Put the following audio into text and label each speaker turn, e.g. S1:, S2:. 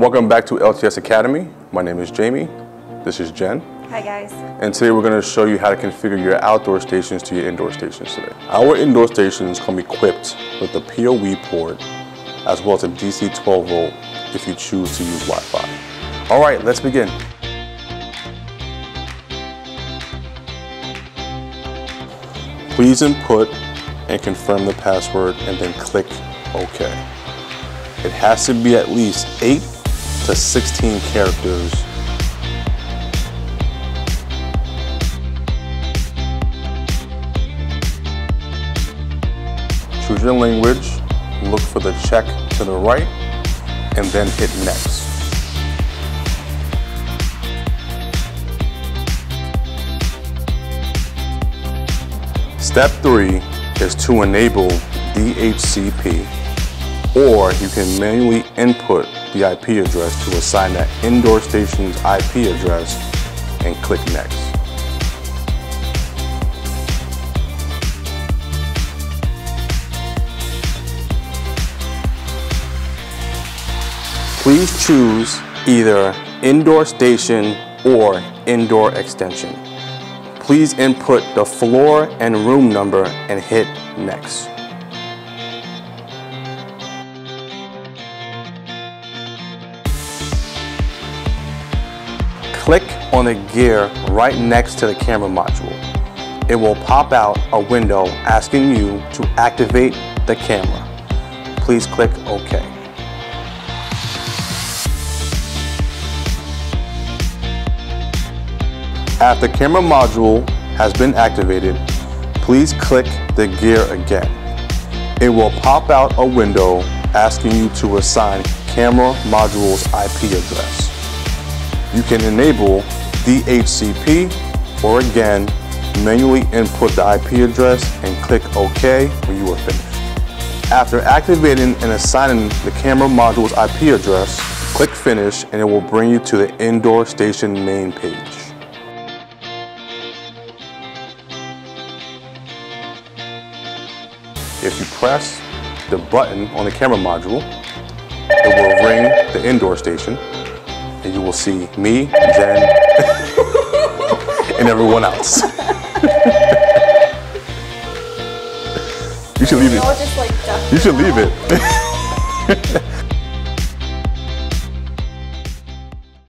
S1: Welcome back to LTS Academy. My name is Jamie. This is Jen.
S2: Hi guys.
S1: And today we're going to show you how to configure your outdoor stations to your indoor stations today. Our indoor stations come equipped with the PoE port as well as a DC 12 volt if you choose to use Wi-Fi. All right, let's begin. Please input and confirm the password and then click OK. It has to be at least 8 to 16 characters Choose your language, look for the check to the right, and then hit next. Step three is to enable DHCP, or you can manually input the IP address to assign that indoor station's IP address and click next. Please choose either indoor station or indoor extension. Please input the floor and room number and hit next. Click on the gear right next to the camera module. It will pop out a window asking you to activate the camera. Please click OK. After camera module has been activated, please click the gear again. It will pop out a window asking you to assign camera module's IP address. You can enable DHCP or again, manually input the IP address and click OK when you are finished. After activating and assigning the camera module's IP address, click Finish and it will bring you to the indoor station main page. If you press the button on the camera module, it will ring the indoor station and you will see me, Jen, and everyone else. you should leave it. You should leave it.